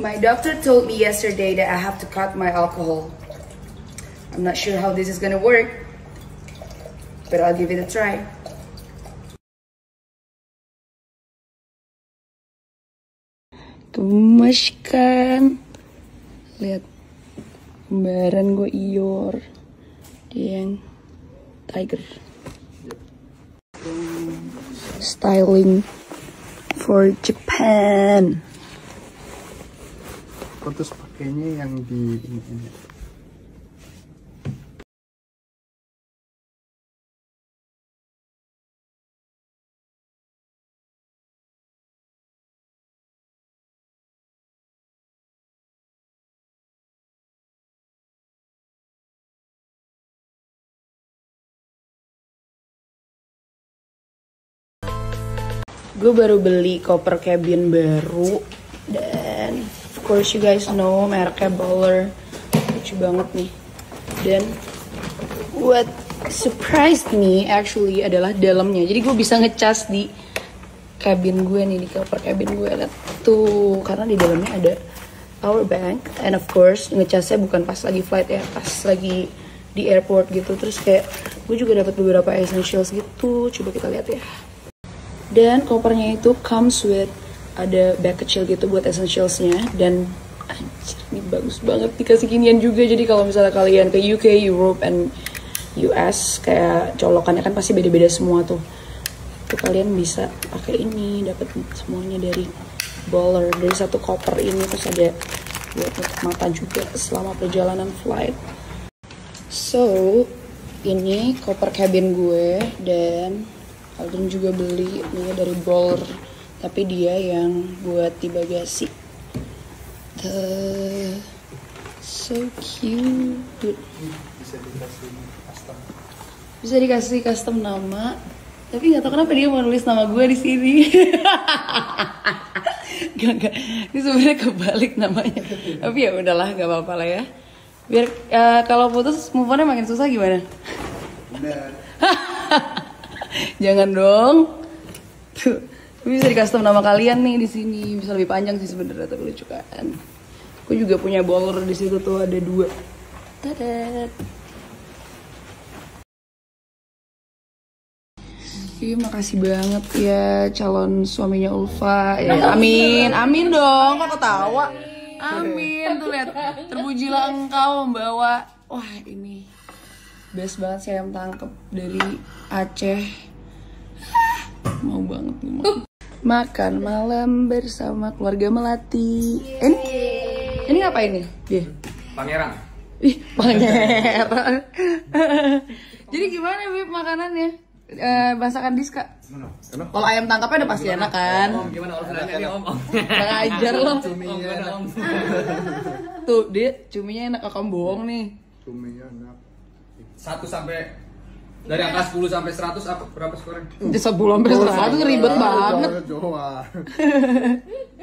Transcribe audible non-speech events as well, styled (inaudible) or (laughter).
My doctor told me yesterday that I have to cut my alcohol. I'm not sure how this is gonna work, but I'll give it a try. Gemes kan? Lihat kembaran gue Ior Dia yang Tiger Styling for Japan Kok terus pakainya yang di ini, ini. Gue baru beli koper cabin baru Dan course you guys know mereknya Bowler. Lucu banget nih. Dan what surprised me actually adalah dalamnya. Jadi gue bisa ngecas di cabin gue nih, di koper cabin gue Lihat tuh, karena di dalamnya ada power bank. And of course ngecasnya bukan pas lagi flight ya, pas lagi di airport gitu. Terus kayak gue juga dapat beberapa essentials gitu. Coba kita lihat ya. Dan kopernya itu comes with ada bag kecil gitu buat essentialsnya. Dan anjir ini bagus banget dikasih ginian juga. Jadi kalau misalnya kalian ke UK, Europe, and US kayak colokannya kan pasti beda-beda semua tuh. Itu kalian bisa pakai ini dapat semuanya dari Baller dari satu koper ini. Terus ada buat mata juga selama perjalanan flight. So ini koper cabin gue. Dan Alden juga beli ini dari Bowler tapi dia yang buat di bagasi. The so cute. Bisa dikasih custom. bisa dikasih custom nama. Tapi nggak tahu kenapa dia mau nulis nama gue di sini. (laughs) Gak gak ini sebenarnya kebalik namanya. Tapi ya udahlah gak apa-apa lah ya. Biar eh, kalau putus move on makin susah gimana. (laughs) Jangan dong. Tuh, tapi bisa di custom nama kalian nih di sini. Bisa lebih panjang sih sebenarnya tapi lucu kan. Aku juga punya bowler di situ tuh ada dua. Tadat. Iya makasih banget ya calon suaminya Ulfa. Ya, amin, amin dong. Kok ketawa? Amin tuh lihat. Terpujilah engkau membawa. Wah ini best banget saya yang tangkep dari Aceh. Mau banget nih. Makan malam bersama keluarga Melati. Ini ini apa ini? Dia. Pangeran. Ih, pangeran. (laughs) Jadi gimana Bib makanannya? Eh, masakan Diska. Kenapa? Kalau ayam tangkapnya udah pasti enak kan? Om, gimana orderannya nih om? Om. Ajar loh. Cuminya Om, enak. om. Tuh, dia cuminya enak kakak bohong nih. Cuminya enak. Satu sampai dari angka 10 sampai 100 apa berapa skornya? Sebelum sampai 100 ribet banget. (laughs)